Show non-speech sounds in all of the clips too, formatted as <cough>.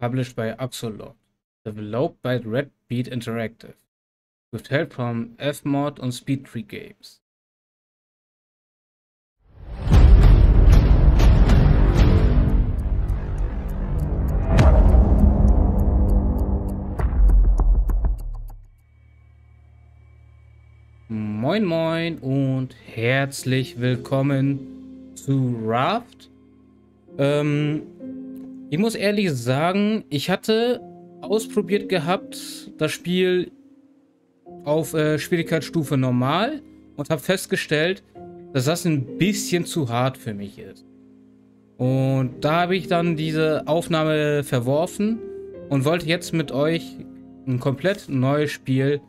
published by Axolot, developed by Red Beat Interactive, with help from Fmod und Speedtree Games. Moin Moin und herzlich willkommen zu Raft. Ähm, ich muss ehrlich sagen, ich hatte ausprobiert gehabt, das Spiel auf äh, Schwierigkeitsstufe normal und habe festgestellt, dass das ein bisschen zu hart für mich ist. Und da habe ich dann diese Aufnahme verworfen und wollte jetzt mit euch ein komplett neues Spiel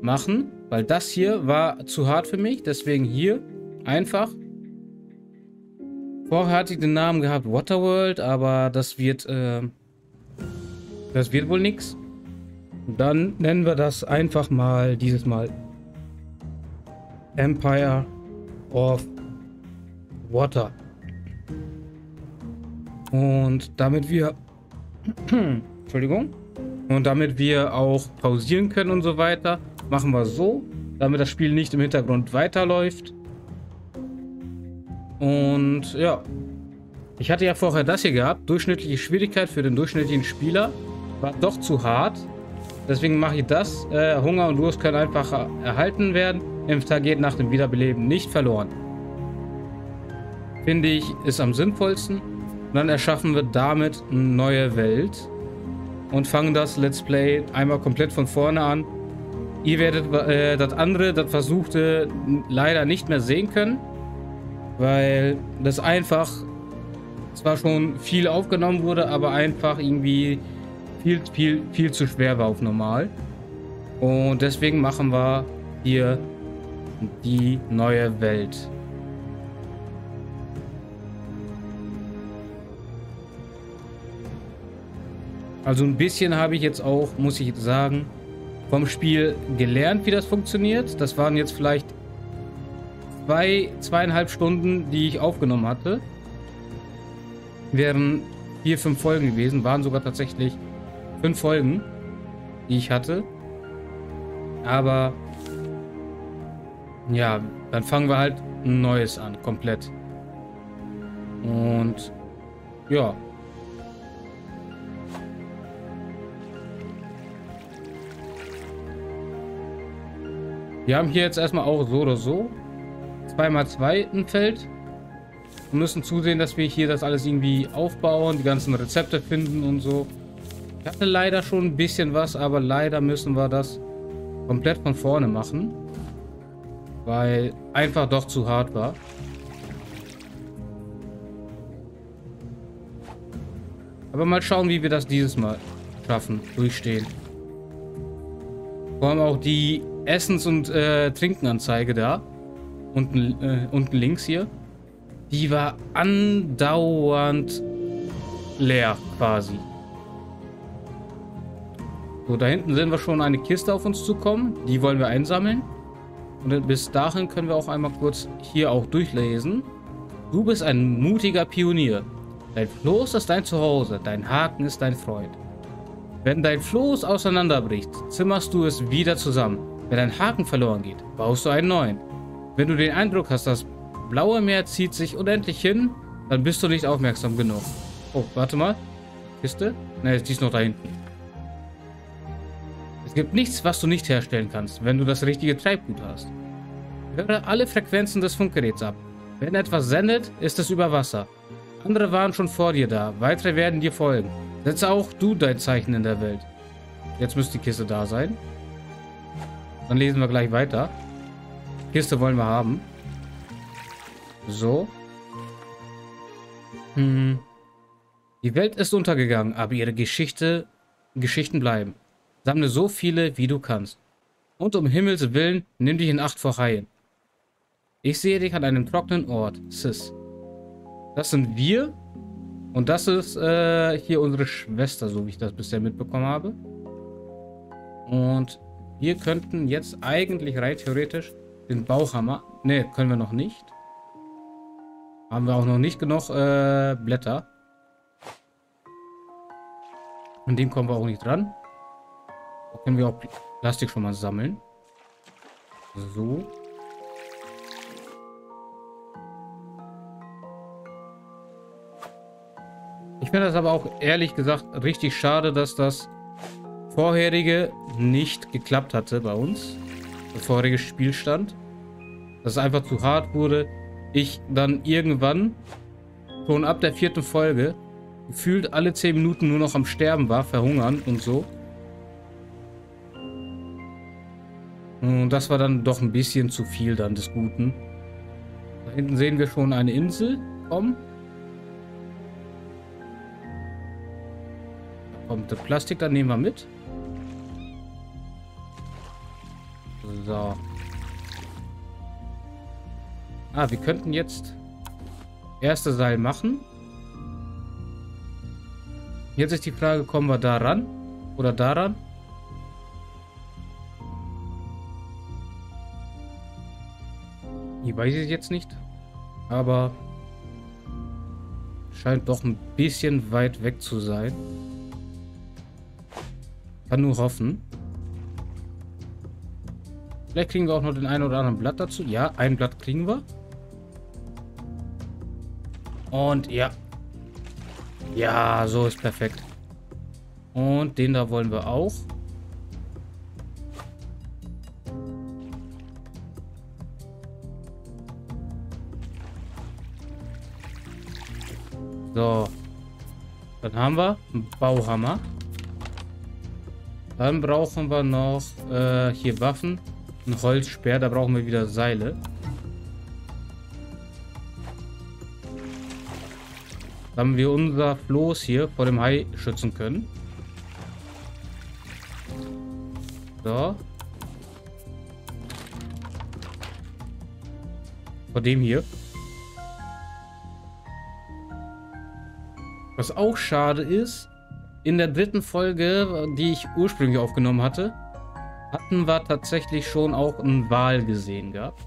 machen, weil das hier war zu hart für mich. Deswegen hier einfach. Vorher hatte ich den Namen gehabt Waterworld, aber das wird, äh, das wird wohl nichts. Dann nennen wir das einfach mal dieses Mal Empire of Water. Und damit wir, <clears throat> Entschuldigung, und damit wir auch pausieren können und so weiter, machen wir so, damit das Spiel nicht im Hintergrund weiterläuft. Und ja, ich hatte ja vorher das hier gehabt. Durchschnittliche Schwierigkeit für den durchschnittlichen Spieler war doch zu hart. Deswegen mache ich das. Äh, Hunger und Durst können einfach erhalten werden. Inventar geht nach dem Wiederbeleben nicht verloren. Finde ich, ist am sinnvollsten. Und dann erschaffen wir damit eine neue Welt. Und fangen das Let's Play einmal komplett von vorne an. Ihr werdet äh, das andere, das versuchte, leider nicht mehr sehen können. Weil das einfach zwar schon viel aufgenommen wurde, aber einfach irgendwie viel, viel, viel zu schwer war auf normal. Und deswegen machen wir hier die neue Welt. Also ein bisschen habe ich jetzt auch, muss ich sagen, vom Spiel gelernt, wie das funktioniert. Das waren jetzt vielleicht zwei, zweieinhalb Stunden, die ich aufgenommen hatte. Wären vier, fünf Folgen gewesen. Waren sogar tatsächlich fünf Folgen, die ich hatte. Aber ja, dann fangen wir halt ein neues an, komplett. Und ja, Wir haben hier jetzt erstmal auch so oder so. 2x2 ein Feld. Wir müssen zusehen, dass wir hier das alles irgendwie aufbauen, die ganzen Rezepte finden und so. Ich hatte leider schon ein bisschen was, aber leider müssen wir das komplett von vorne machen. Weil einfach doch zu hart war. Aber mal schauen, wie wir das dieses Mal schaffen, durchstehen. Vor allem auch die Essens- und äh, Trinkenanzeige da. Unten, äh, unten links hier. Die war andauernd leer quasi. So, da hinten sehen wir schon eine Kiste auf uns zukommen. Die wollen wir einsammeln. Und bis dahin können wir auch einmal kurz hier auch durchlesen. Du bist ein mutiger Pionier. Dein Floß ist dein Zuhause, dein Haken ist dein Freund. Wenn dein Floß auseinanderbricht, zimmerst du es wieder zusammen. Wenn ein Haken verloren geht, baust du einen neuen. Wenn du den Eindruck hast, das blaue Meer zieht sich unendlich hin, dann bist du nicht aufmerksam genug. Oh, warte mal. Kiste? Ne, die ist noch da hinten. Es gibt nichts, was du nicht herstellen kannst, wenn du das richtige Treibgut hast. Höre alle Frequenzen des Funkgeräts ab. Wenn etwas sendet, ist es über Wasser. Andere waren schon vor dir da, weitere werden dir folgen. Setze auch du dein Zeichen in der Welt. Jetzt müsste die Kiste da sein. Dann lesen wir gleich weiter. Kiste wollen wir haben. So. Hm. Die Welt ist untergegangen, aber ihre Geschichte, Geschichten bleiben. Sammle so viele, wie du kannst. Und um Himmels Willen, nimm dich in Acht vor Haien. Ich sehe dich an einem trockenen Ort, Sis. Das sind wir. Und das ist äh, hier unsere Schwester, so wie ich das bisher mitbekommen habe. Und wir könnten jetzt eigentlich rein theoretisch den Bauchhammer... Ne, können wir noch nicht. Haben wir auch noch nicht genug äh, Blätter. An dem kommen wir auch nicht dran. Da können wir auch Plastik schon mal sammeln. So. Ich finde das aber auch ehrlich gesagt richtig schade, dass das vorherige nicht geklappt hatte bei uns. Der vorherige Spielstand. Dass es einfach zu hart wurde. Ich dann irgendwann, schon ab der vierten Folge, gefühlt alle 10 Minuten nur noch am Sterben war, verhungern und so. Und das war dann doch ein bisschen zu viel dann des Guten. Da hinten sehen wir schon eine Insel kommen. Da kommt das Plastik, dann nehmen wir mit. So. Ah, wir könnten jetzt erste Seil machen. Jetzt ist die Frage, kommen wir da ran? Oder daran? Ich weiß es jetzt nicht. Aber scheint doch ein bisschen weit weg zu sein. Kann nur hoffen. Vielleicht kriegen wir auch noch den einen oder anderen Blatt dazu. Ja, ein Blatt kriegen wir. Und ja, ja, so ist perfekt. Und den da wollen wir auch. So. Dann haben wir einen Bauhammer. Dann brauchen wir noch äh, hier Waffen. Ein Holzsperr, da brauchen wir wieder Seile. Haben wir unser Floß hier vor dem Hai schützen können. So. Vor dem hier. Was auch schade ist, in der dritten Folge, die ich ursprünglich aufgenommen hatte, hatten wir tatsächlich schon auch einen Wal gesehen gehabt.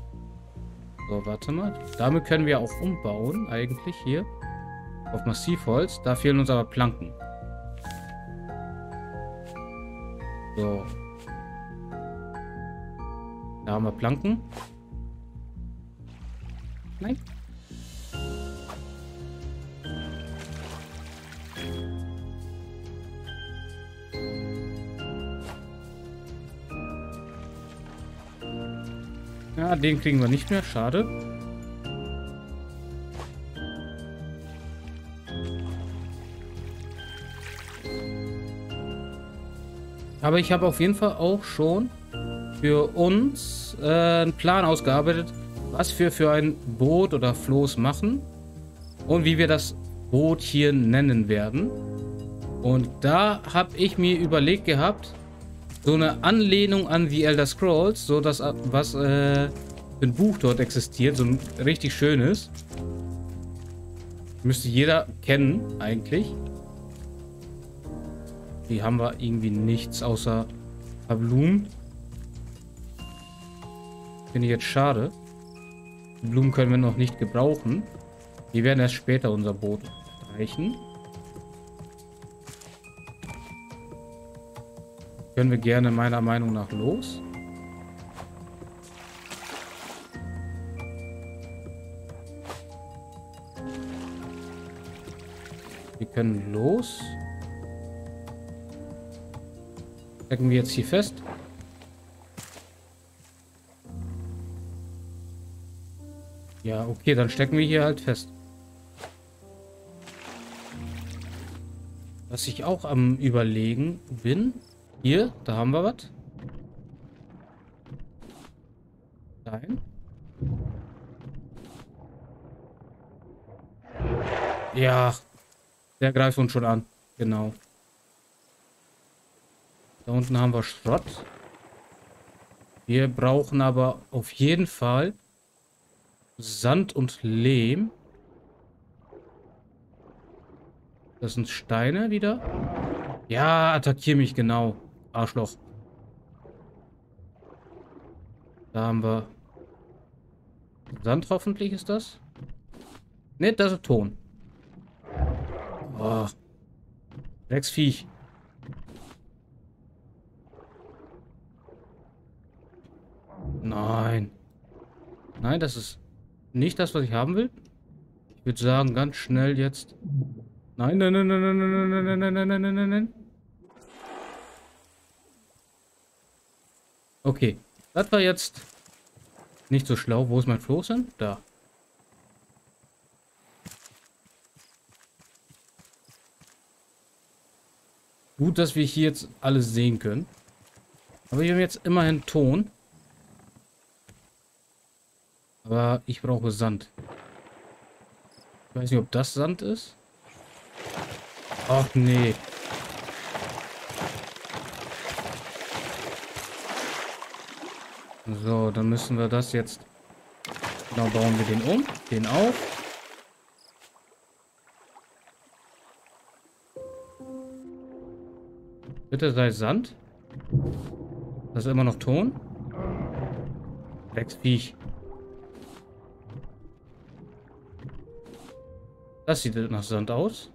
So, warte mal. Damit können wir auch umbauen, eigentlich hier auf Massivholz. Da fehlen uns aber Planken. So. Da haben wir Planken. Nein. Ja, den kriegen wir nicht mehr. Schade. Aber ich habe auf jeden Fall auch schon für uns äh, einen Plan ausgearbeitet, was wir für ein Boot oder Floß machen und wie wir das Boot hier nennen werden. Und da habe ich mir überlegt gehabt, so eine Anlehnung an die Elder Scrolls, so dass was äh, ein Buch dort existiert, so ein richtig schönes. Müsste jeder kennen eigentlich. Die haben wir irgendwie nichts außer Blumen. Finde ich jetzt schade. Die Blumen können wir noch nicht gebrauchen. Die werden erst später unser Boot reichen. Können wir gerne meiner Meinung nach los. Wir können los. Stecken wir jetzt hier fest. Ja, okay, dann stecken wir hier halt fest. Was ich auch am überlegen bin. Hier, da haben wir was. Nein. Ja, der greift uns schon an. Genau. Da unten haben wir Schrott. Wir brauchen aber auf jeden Fall Sand und Lehm. Das sind Steine wieder. Ja, attackier mich genau. Arschloch. Da haben wir Sand hoffentlich ist das. Ne, das ist Ton. Oh. Sechs Viech. Nein. Nein, das ist nicht das, was ich haben will. Ich würde sagen, ganz schnell jetzt. Nein, nein, nein, nein, nein, nein, nein, nein, nein, nein, nein, nein, nein. Okay. Das war jetzt nicht so schlau. Wo ist mein Floß hin? Da. Gut, dass wir hier jetzt alles sehen können. Aber wir haben jetzt immerhin Ton. Aber ich brauche Sand. Ich weiß nicht, ob das Sand ist. Ach nee. So, dann müssen wir das jetzt... Genau, bauen wir den um. Den auf. Bitte sei Sand. Das ist immer noch Ton. Sechs Viech. Das sieht nach Sand aus.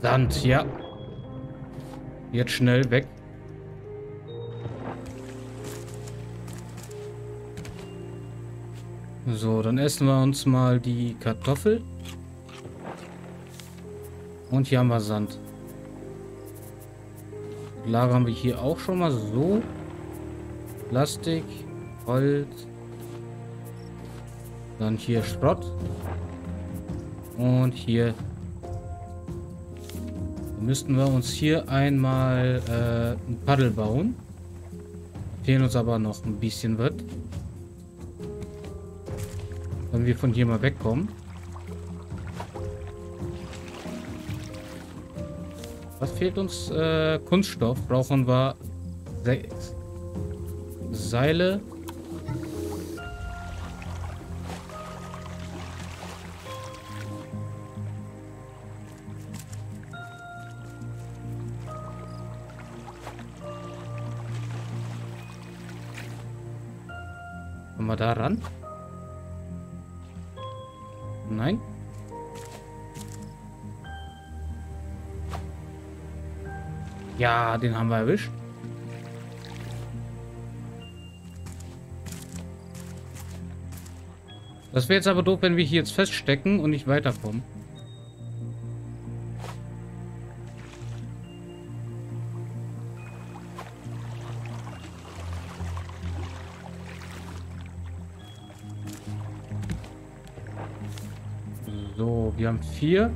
Sand, ja. Jetzt schnell weg. So, dann essen wir uns mal die Kartoffel. Und hier haben wir Sand. Lagern wir hier auch schon mal so. Plastik, Holz. Dann hier Schrott. Und hier müssten wir uns hier einmal äh, ein Paddel bauen. Fehlen uns aber noch ein bisschen was. Wenn wir von hier mal wegkommen. Was fehlt uns? Äh, Kunststoff brauchen wir sechs Seile. Da ran? Nein. Ja, den haben wir erwischt. Das wäre jetzt aber doof, wenn wir hier jetzt feststecken und nicht weiterkommen. Wir haben vier.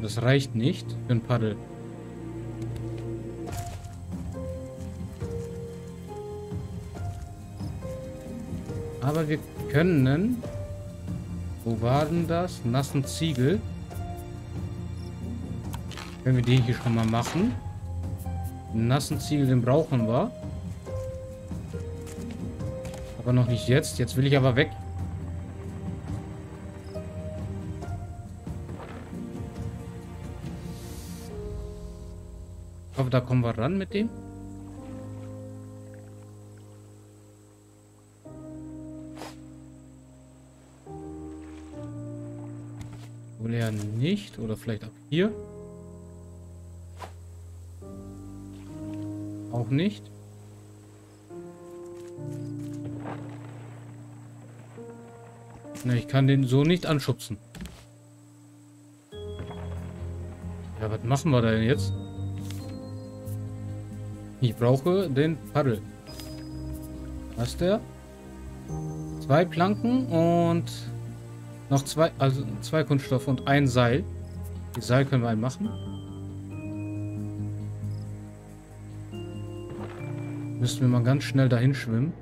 Das reicht nicht für ein Paddel. Aber wir können... Wo war denn das? Nassen Ziegel. Wenn wir den hier schon mal machen. nassen Ziegel, den brauchen wir. Aber noch nicht jetzt. Jetzt will ich aber weg. Da kommen wir ran mit dem. Wohl eher nicht. Oder vielleicht ab hier. Auch nicht. Ne, ich kann den so nicht anschubsen. Ja, was machen wir denn jetzt? Ich brauche den Paddel. Was der? Zwei Planken und noch zwei, also zwei Kunststoffe und ein Seil. Die Seil können wir einen machen. Müssen wir mal ganz schnell dahin schwimmen.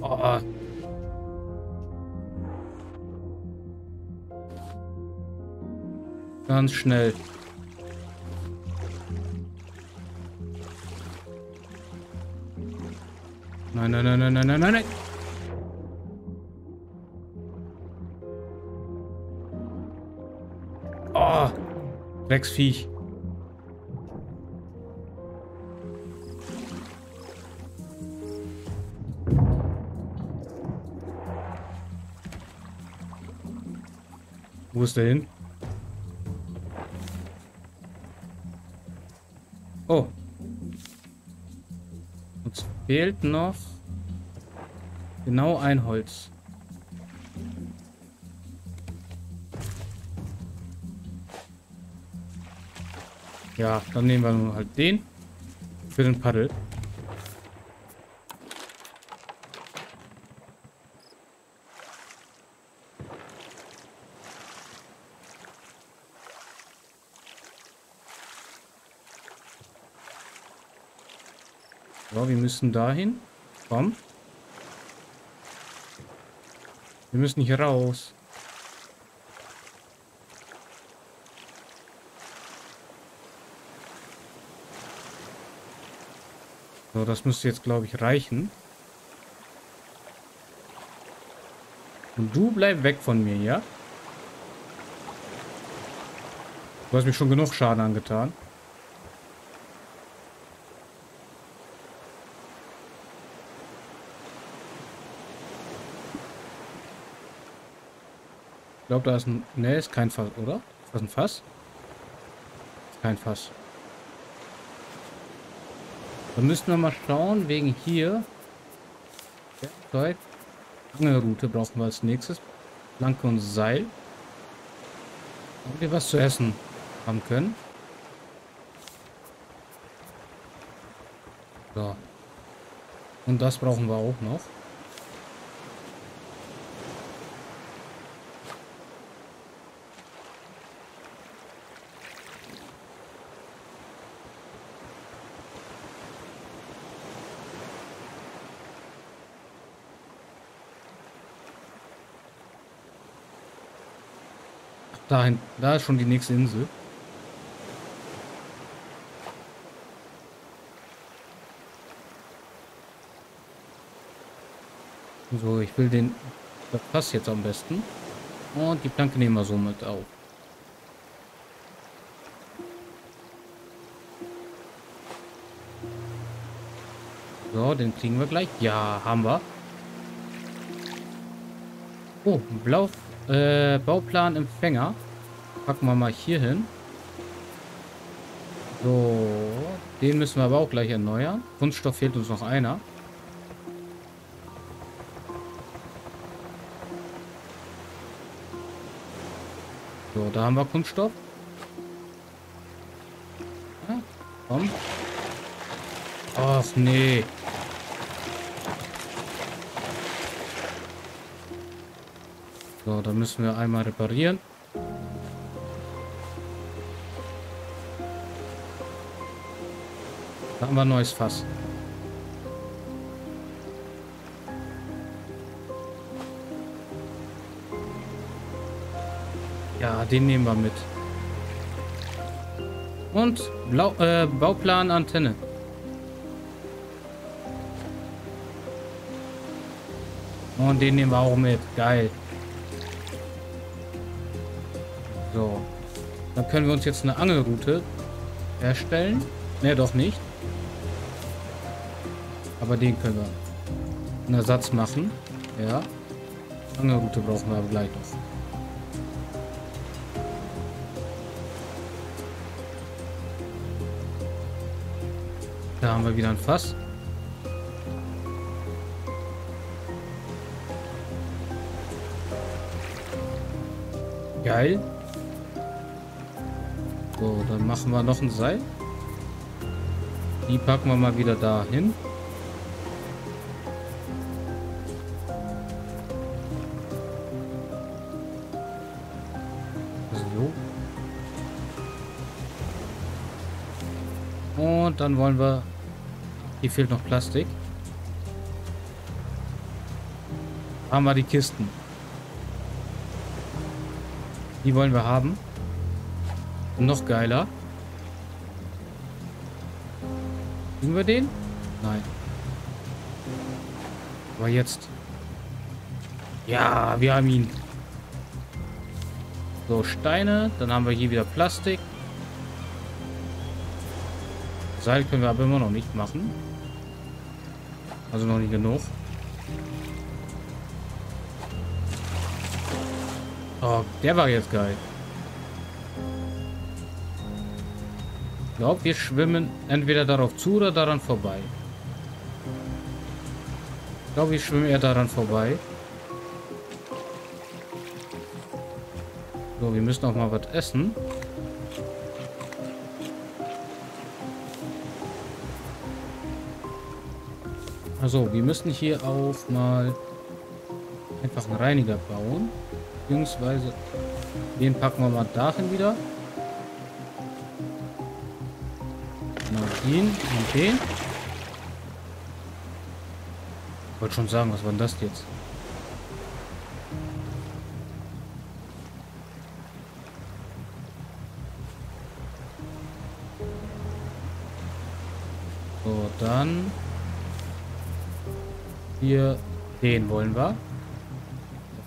Oh. Ganz schnell. Nein, nein, nein, nein, nein, nein, nein, nein. Oh, Drecksviech. Wo ist der hin? Oh. Uns fehlt noch genau ein Holz. Ja, dann nehmen wir nur halt den für den Paddel. So, wir müssen dahin. Komm. Wir müssen hier raus. So, das müsste jetzt, glaube ich, reichen. Und du bleib weg von mir, ja? Du hast mir schon genug Schaden angetan. Glaube, da ist ein... Ne, ist kein Fass, oder? Ist das ein Fass? Kein Fass. Dann müssen wir mal schauen, wegen hier. Werkzeug. Angelroute brauchen wir als nächstes. Planke und Seil. Damit wir was zu essen haben können. So. Und das brauchen wir auch noch. Dahin, da ist schon die nächste Insel. So, ich will den... Das passt jetzt am besten. Und die Planke nehmen wir somit auf. So, den kriegen wir gleich. Ja, haben wir. Oh, blau äh, Bauplan Empfänger. Packen wir mal hier hin. So, den müssen wir aber auch gleich erneuern. Kunststoff fehlt uns noch einer. So, da haben wir Kunststoff. Ja, komm. Ach nee. So, dann müssen wir einmal reparieren. Da haben wir ein neues Fass. Ja, den nehmen wir mit. Und Blau, äh, Bauplan Antenne. Und den nehmen wir auch mit. Geil. So. Dann können wir uns jetzt eine Angelroute erstellen. Ne, doch nicht. Aber den können wir einen Ersatz machen. Ja. Angelroute brauchen wir aber gleich noch. Da haben wir wieder ein Fass. Geil. So, dann machen wir noch ein Seil. Die packen wir mal wieder dahin. So. Dann wollen wir... Hier fehlt noch Plastik. Haben wir die Kisten. Die wollen wir haben. Noch geiler. Kriegen wir den? Nein. Aber jetzt. Ja, wir haben ihn. So, Steine. Dann haben wir hier wieder Plastik. Seil können wir aber immer noch nicht machen. Also noch nicht genug. Oh, der war jetzt geil. glaube, wir schwimmen entweder darauf zu oder daran vorbei. Ich glaube, ich schwimme eher daran vorbei. So, wir müssen auch mal was essen. Also, wir müssen hier auch mal einfach einen Reiniger bauen. Beziehungsweise den packen wir mal dahin wieder. Mal den und den. Ich wollte schon sagen, was war denn das jetzt?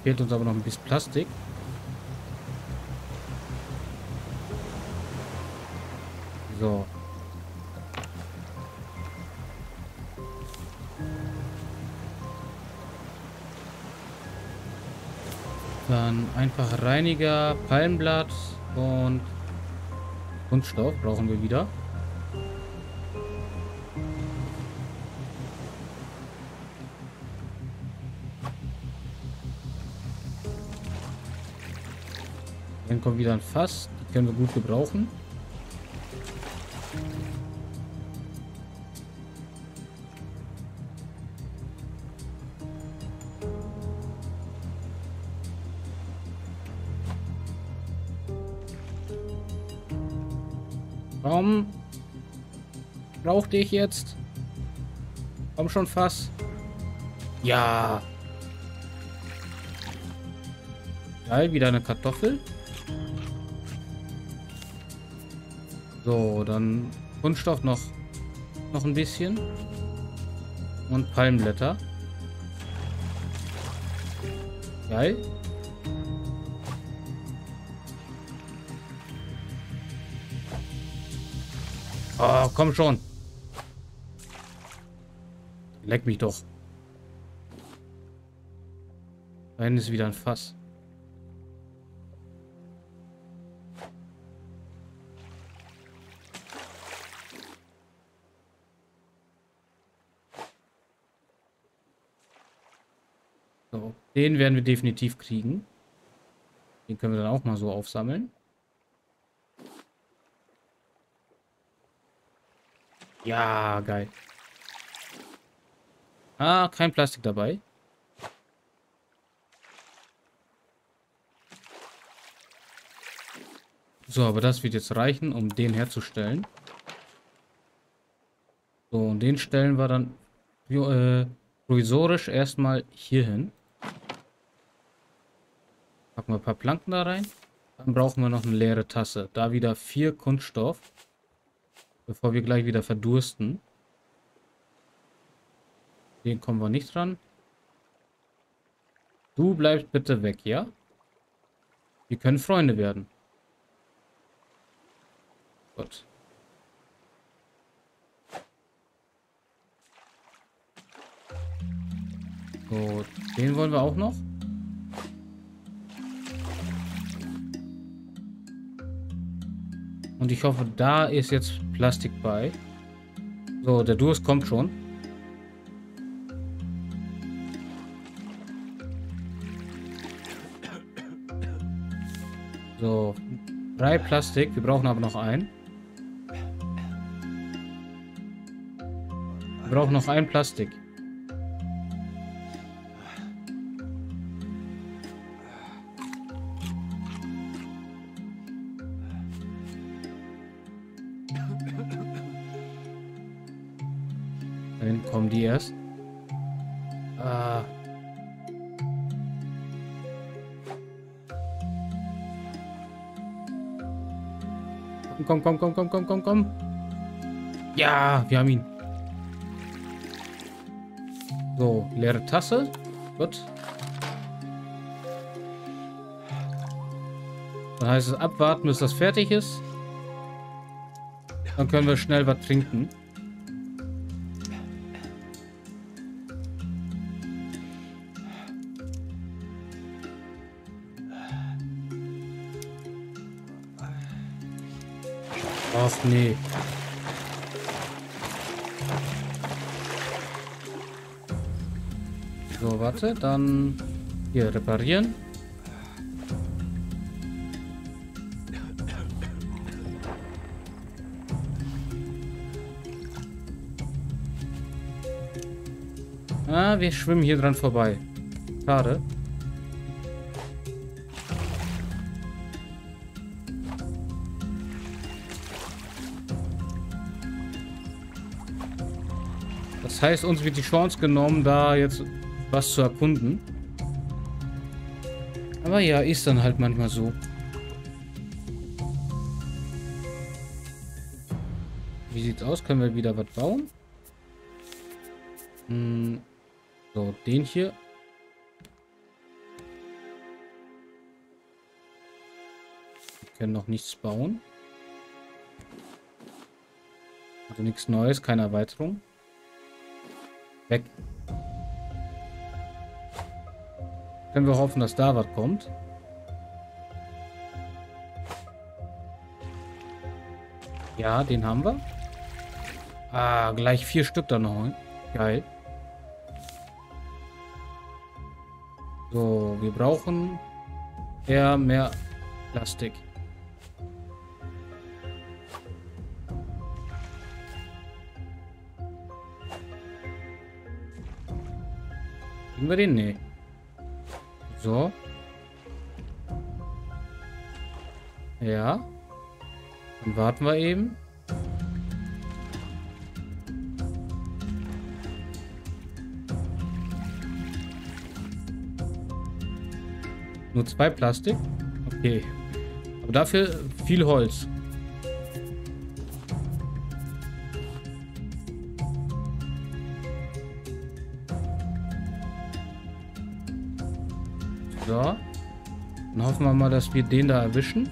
Fehlt uns aber noch ein bisschen Plastik. So. Dann einfach Reiniger, Palmblatt und Kunststoff brauchen wir wieder. Dann kommt wieder ein Fass. Die können wir gut gebrauchen. Warum brauchte ich jetzt? Komm schon, Fass. Ja. Geil, wieder eine Kartoffel. So, dann Kunststoff noch, noch ein bisschen. Und Palmblätter. Geil. Oh, komm schon. Leck mich doch. Da hinten ist wieder ein Fass. Den werden wir definitiv kriegen. Den können wir dann auch mal so aufsammeln. Ja, geil. Ah, kein Plastik dabei. So, aber das wird jetzt reichen, um den herzustellen. So, und den stellen wir dann äh, provisorisch erstmal hier hin. Packen wir ein paar Planken da rein. Dann brauchen wir noch eine leere Tasse. Da wieder vier Kunststoff. Bevor wir gleich wieder verdursten. Den kommen wir nicht dran. Du bleibst bitte weg, ja? Wir können Freunde werden. Gut. So, den wollen wir auch noch. Und ich hoffe, da ist jetzt Plastik bei. So, der Durst kommt schon. So, drei Plastik. Wir brauchen aber noch einen. Wir brauchen noch ein Plastik. Komm, komm, komm, komm, komm, komm, komm. Ja, wir haben ihn. So, leere Tasse. Gut. Dann heißt es abwarten, bis das fertig ist. Dann können wir schnell was trinken. Dann hier reparieren. Ah, wir schwimmen hier dran vorbei. Schade. Das heißt, uns wird die Chance genommen, da jetzt was zu erkunden. Aber ja, ist dann halt manchmal so. Wie sieht's aus? Können wir wieder was bauen? Hm, so, den hier. Wir können noch nichts bauen. Also nichts Neues, keine Erweiterung. Weg. Können wir hoffen, dass da was kommt. Ja, den haben wir. Ah, gleich vier Stück da noch. Geil. So, wir brauchen eher mehr Plastik. Kriegen wir den? Nee. So. Ja. Dann warten wir eben. Nur zwei Plastik? Okay. Aber dafür viel Holz. Dass wir den da erwischen.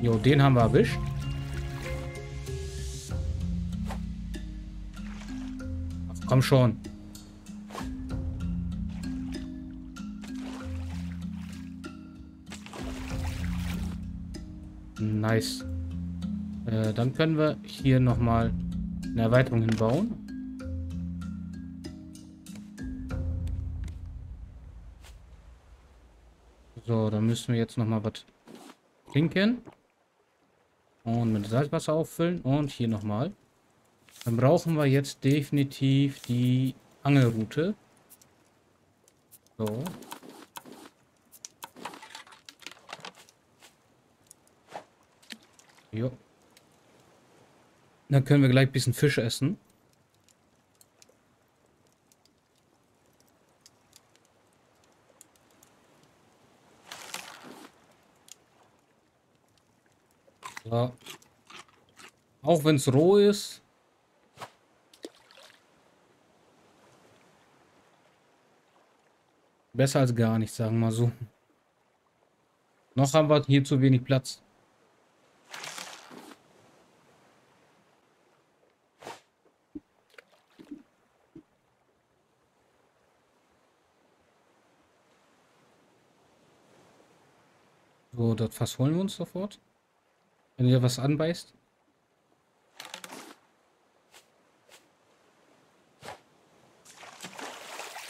Jo, den haben wir erwischt. Komm schon. Nice. Äh, dann können wir hier nochmal eine Erweiterung hinbauen. So, dann müssen wir jetzt nochmal was trinken. Und mit Salzwasser auffüllen. Und hier nochmal. Dann brauchen wir jetzt definitiv die Angelroute. So. Jo. Dann können wir gleich ein bisschen Fisch essen. So. Auch wenn es roh ist. Besser als gar nichts, sagen wir mal so. Noch haben wir hier zu wenig Platz. So, das Fass holen wir uns sofort. Wenn ihr was anbeißt.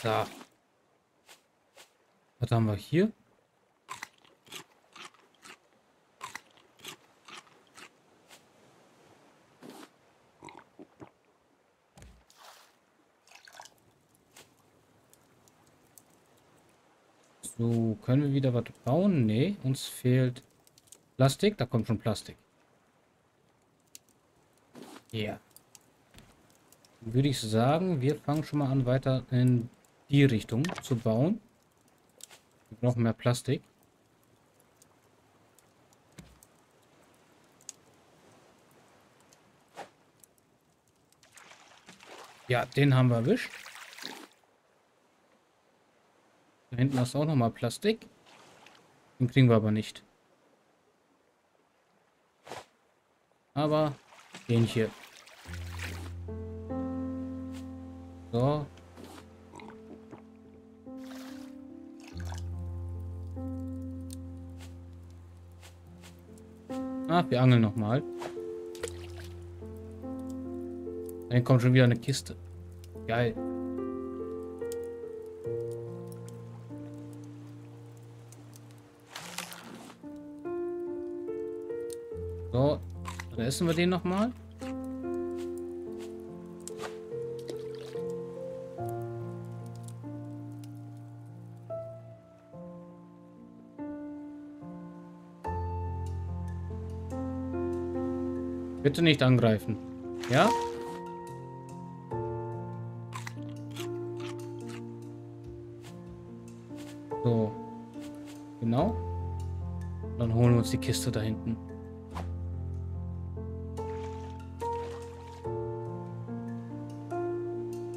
Da. Was haben wir hier? So, können wir wieder was bauen? Nee, uns fehlt Plastik. Da kommt schon Plastik. Ja. Yeah. Würde ich sagen, wir fangen schon mal an, weiter in die Richtung zu bauen. Wir brauchen mehr Plastik. Ja, den haben wir erwischt. Da hinten du auch nochmal Plastik. Den kriegen wir aber nicht. Aber den hier. So. Ach, wir angeln nochmal. Dann kommt schon wieder eine Kiste. Geil. Essen wir den nochmal. Bitte nicht angreifen. Ja? So. Genau. Dann holen wir uns die Kiste da hinten.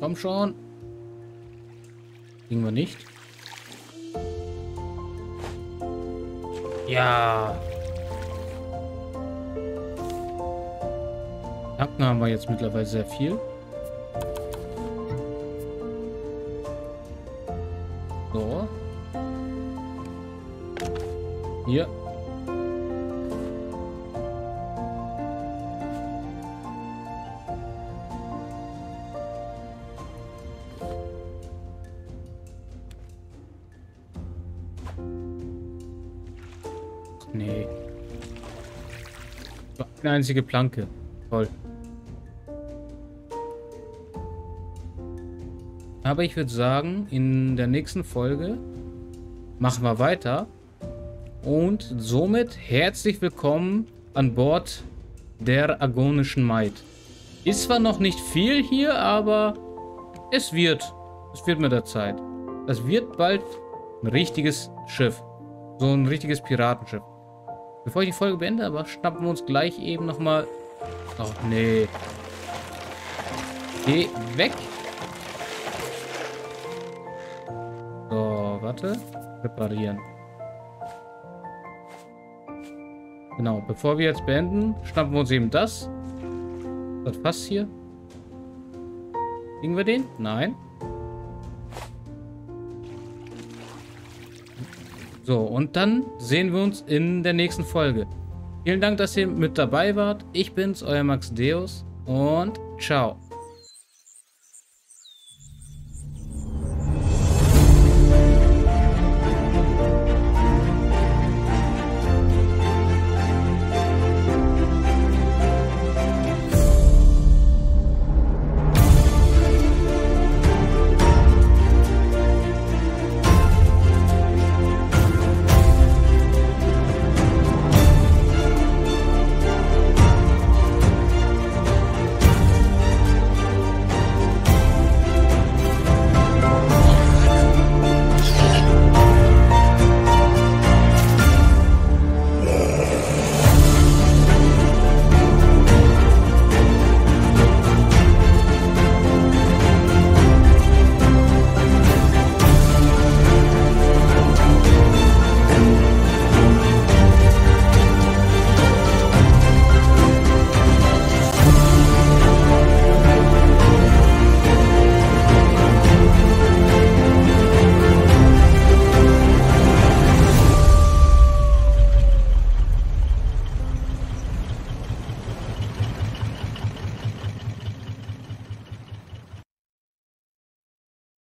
Komm schon. Kriegen wir nicht. Ja. Hacken haben wir jetzt mittlerweile sehr viel. Einzige Planke. Toll. Aber ich würde sagen, in der nächsten Folge machen wir weiter. Und somit herzlich willkommen an Bord der Agonischen Maid. Ist zwar noch nicht viel hier, aber es wird. Es wird mit der Zeit. Es wird bald ein richtiges Schiff. So ein richtiges Piratenschiff. Bevor ich die Folge beende, aber schnappen wir uns gleich eben nochmal... Ach nee. Geh weg. warte. Reparieren. Genau, bevor wir jetzt beenden, schnappen wir uns eben das. Das Fass hier. Kriegen wir den? Nein. So, und dann sehen wir uns in der nächsten Folge. Vielen Dank, dass ihr mit dabei wart. Ich bin's, euer Max Deus und ciao.